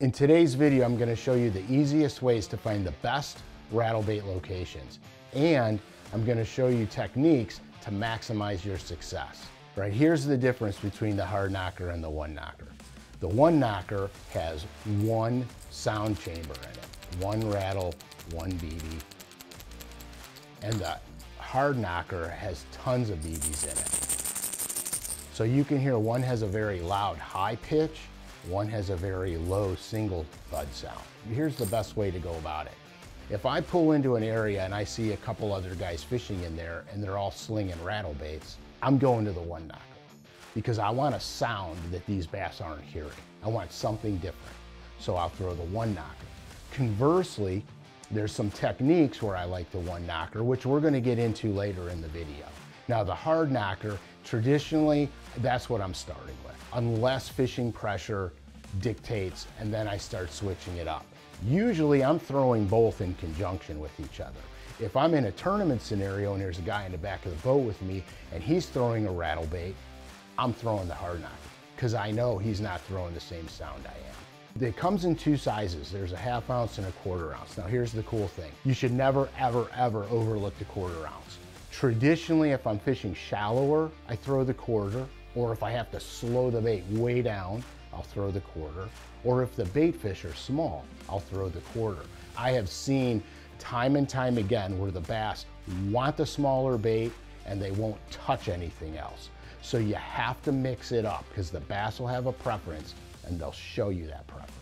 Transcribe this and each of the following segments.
In today's video, I'm gonna show you the easiest ways to find the best rattle bait locations. And I'm gonna show you techniques to maximize your success. Right, here's the difference between the hard knocker and the one knocker. The one knocker has one sound chamber in it, one rattle, one BB. And the hard knocker has tons of BBs in it. So you can hear one has a very loud high pitch one has a very low single thud sound. Here's the best way to go about it. If I pull into an area and I see a couple other guys fishing in there and they're all slinging rattle baits, I'm going to the one knocker because I want a sound that these bass aren't hearing. I want something different. So I'll throw the one knocker. Conversely, there's some techniques where I like the one knocker, which we're gonna get into later in the video. Now the hard knocker, traditionally, that's what I'm starting with unless fishing pressure dictates, and then I start switching it up. Usually I'm throwing both in conjunction with each other. If I'm in a tournament scenario and there's a guy in the back of the boat with me and he's throwing a rattle bait, I'm throwing the hard knocker because I know he's not throwing the same sound I am. It comes in two sizes. There's a half ounce and a quarter ounce. Now here's the cool thing. You should never, ever, ever overlook the quarter ounce. Traditionally, if I'm fishing shallower, I throw the quarter. Or if I have to slow the bait way down, I'll throw the quarter. Or if the bait fish are small, I'll throw the quarter. I have seen time and time again where the bass want the smaller bait and they won't touch anything else. So you have to mix it up because the bass will have a preference and they'll show you that preference.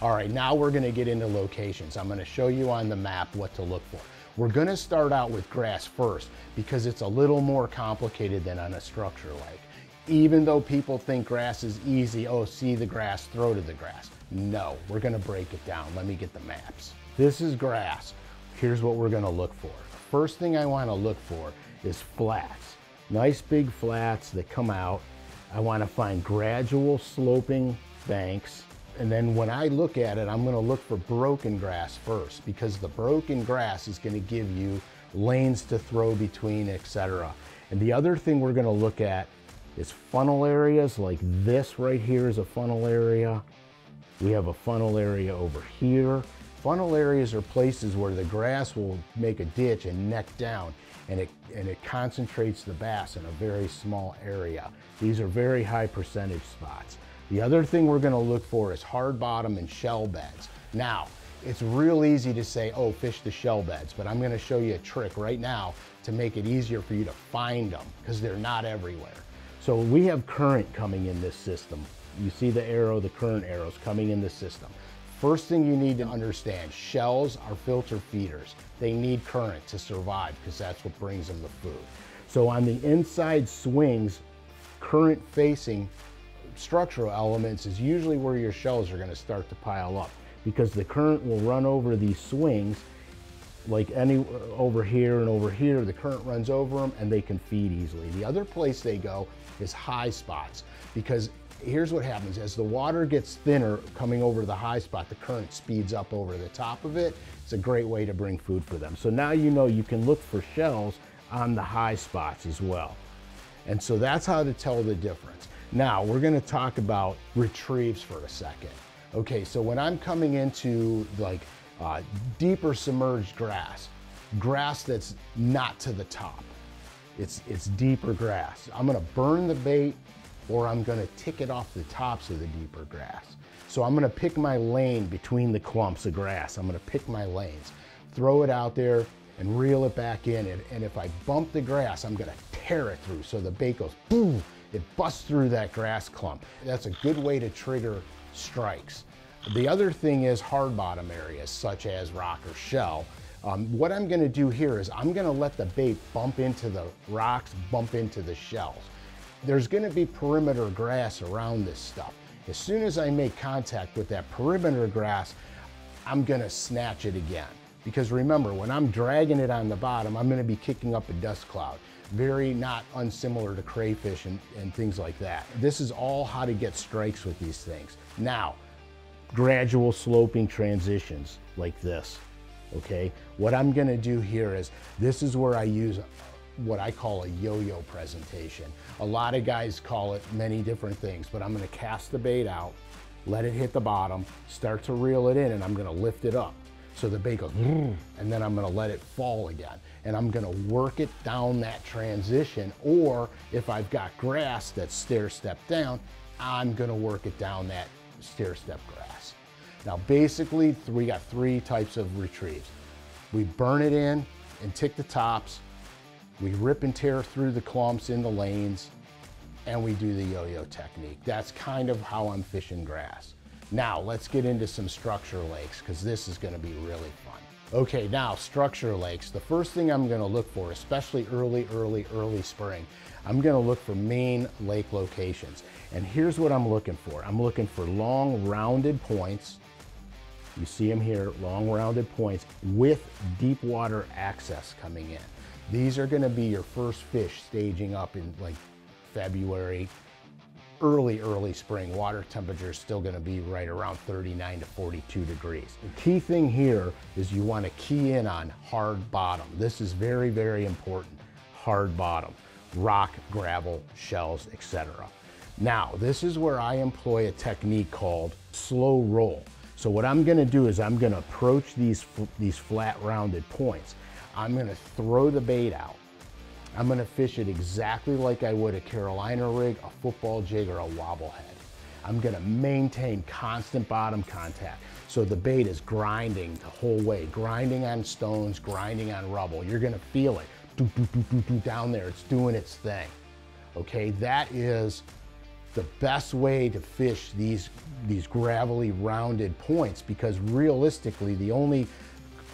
All right, now we're gonna get into locations. I'm gonna show you on the map what to look for. We're gonna start out with grass first because it's a little more complicated than on a structure like even though people think grass is easy, oh, see the grass, throw to the grass. No, we're gonna break it down. Let me get the maps. This is grass. Here's what we're gonna look for. First thing I wanna look for is flats. Nice big flats that come out. I wanna find gradual sloping banks. And then when I look at it, I'm gonna look for broken grass first because the broken grass is gonna give you lanes to throw between, etc. And the other thing we're gonna look at is funnel areas like this right here is a funnel area. We have a funnel area over here. Funnel areas are places where the grass will make a ditch and neck down and it, and it concentrates the bass in a very small area. These are very high percentage spots. The other thing we're gonna look for is hard bottom and shell beds. Now, it's real easy to say, oh, fish the shell beds, but I'm gonna show you a trick right now to make it easier for you to find them because they're not everywhere. So we have current coming in this system. You see the arrow, the current arrows coming in the system. First thing you need to understand, shells are filter feeders. They need current to survive because that's what brings them the food. So on the inside swings, current facing structural elements is usually where your shells are gonna start to pile up because the current will run over these swings like any uh, over here and over here, the current runs over them and they can feed easily. The other place they go is high spots because here's what happens. As the water gets thinner coming over the high spot, the current speeds up over the top of it. It's a great way to bring food for them. So now you know you can look for shells on the high spots as well. And so that's how to tell the difference. Now we're gonna talk about retrieves for a second. Okay, so when I'm coming into like uh, deeper submerged grass, grass that's not to the top, it's, it's deeper grass. I'm gonna burn the bait or I'm gonna tick it off the tops of the deeper grass. So I'm gonna pick my lane between the clumps of grass. I'm gonna pick my lanes, throw it out there and reel it back in. And, and if I bump the grass, I'm gonna tear it through. So the bait goes boom, it busts through that grass clump. That's a good way to trigger strikes. The other thing is hard bottom areas such as rock or shell. Um, what I'm gonna do here is I'm gonna let the bait bump into the rocks, bump into the shells. There's gonna be perimeter grass around this stuff. As soon as I make contact with that perimeter grass, I'm gonna snatch it again. Because remember, when I'm dragging it on the bottom, I'm gonna be kicking up a dust cloud. Very not unsimilar to crayfish and, and things like that. This is all how to get strikes with these things. Now, gradual sloping transitions like this okay? What I'm gonna do here is, this is where I use what I call a yo-yo presentation. A lot of guys call it many different things, but I'm gonna cast the bait out, let it hit the bottom, start to reel it in, and I'm gonna lift it up. So the bait goes, and then I'm gonna let it fall again. And I'm gonna work it down that transition, or if I've got grass that's stair step down, I'm gonna work it down that stair step grass. Now basically, we got three types of retrieves. We burn it in and tick the tops, we rip and tear through the clumps in the lanes, and we do the yo-yo technique. That's kind of how I'm fishing grass. Now, let's get into some structure lakes, because this is gonna be really fun. Okay, now structure lakes. The first thing I'm gonna look for, especially early, early, early spring, I'm gonna look for main lake locations. And here's what I'm looking for. I'm looking for long rounded points. You see them here, long rounded points with deep water access coming in. These are gonna be your first fish staging up in like February, early, early spring. Water temperature is still gonna be right around 39 to 42 degrees. The key thing here is you wanna key in on hard bottom. This is very, very important, hard bottom. Rock, gravel, shells, etc. Now, this is where I employ a technique called slow roll. So what I'm gonna do is I'm gonna approach these, these flat rounded points. I'm gonna throw the bait out. I'm gonna fish it exactly like I would a Carolina rig, a football jig, or a wobblehead. I'm gonna maintain constant bottom contact. So the bait is grinding the whole way, grinding on stones, grinding on rubble. You're gonna feel it doo, doo, doo, down there. It's doing its thing. Okay, that is the best way to fish these, these gravelly rounded points because realistically, the only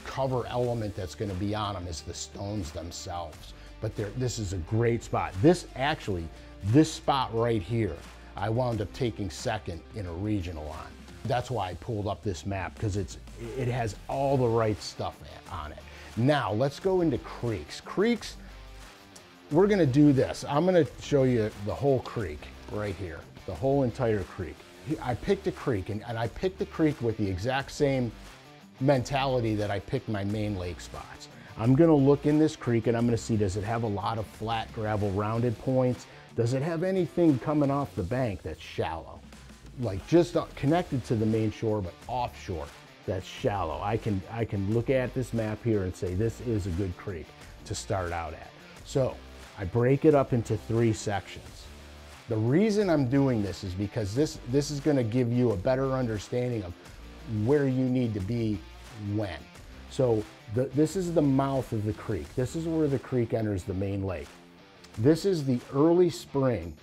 cover element that's gonna be on them is the stones themselves. But this is a great spot. This actually, this spot right here, I wound up taking second in a regional on. That's why I pulled up this map because it's it has all the right stuff on it. Now let's go into creeks. Creeks, we're gonna do this. I'm gonna show you the whole creek right here, the whole entire creek. I picked a creek and, and I picked the creek with the exact same mentality that I picked my main lake spots. I'm gonna look in this creek and I'm gonna see, does it have a lot of flat gravel rounded points? Does it have anything coming off the bank that's shallow? Like just uh, connected to the main shore, but offshore that's shallow. I can, I can look at this map here and say, this is a good creek to start out at. So I break it up into three sections. The reason I'm doing this is because this, this is gonna give you a better understanding of where you need to be when. So the, this is the mouth of the creek. This is where the creek enters the main lake. This is the early spring,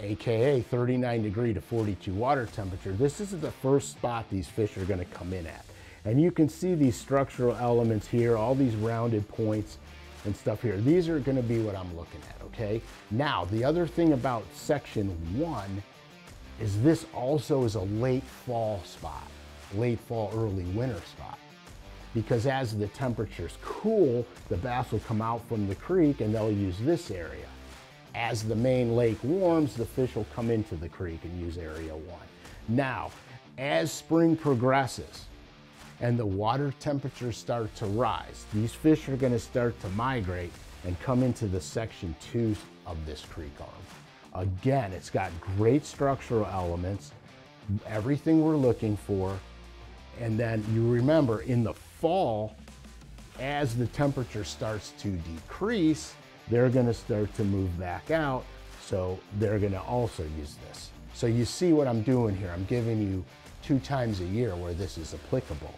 AKA 39 degree to 42 water temperature. This is the first spot these fish are gonna come in at. And you can see these structural elements here, all these rounded points and stuff here. These are gonna be what I'm looking at, okay? Now, the other thing about section one is this also is a late fall spot late fall, early winter spot. Because as the temperatures cool, the bass will come out from the creek and they'll use this area. As the main lake warms, the fish will come into the creek and use area one. Now, as spring progresses and the water temperatures start to rise, these fish are gonna start to migrate and come into the section two of this creek arm. Again, it's got great structural elements, everything we're looking for, and then you remember in the fall, as the temperature starts to decrease, they're gonna start to move back out. So they're gonna also use this. So you see what I'm doing here. I'm giving you two times a year where this is applicable.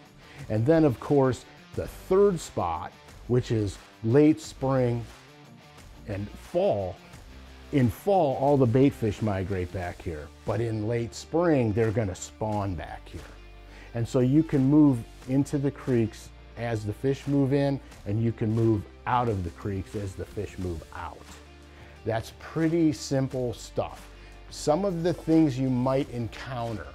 And then of course, the third spot, which is late spring and fall, in fall, all the bait fish migrate back here. But in late spring, they're gonna spawn back here. And so you can move into the creeks as the fish move in and you can move out of the creeks as the fish move out. That's pretty simple stuff. Some of the things you might encounter.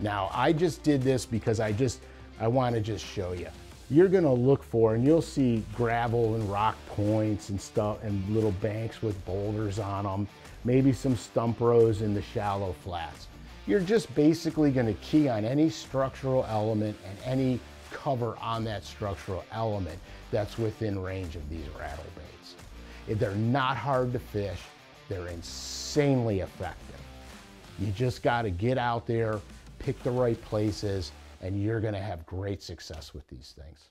Now, I just did this because I just, I want to just show you. You're gonna look for, and you'll see gravel and rock points and stuff, and little banks with boulders on them, maybe some stump rows in the shallow flats. You're just basically gonna key on any structural element and any cover on that structural element that's within range of these rattle baits. They're not hard to fish, they're insanely effective. You just got to get out there, pick the right places, and you're going to have great success with these things.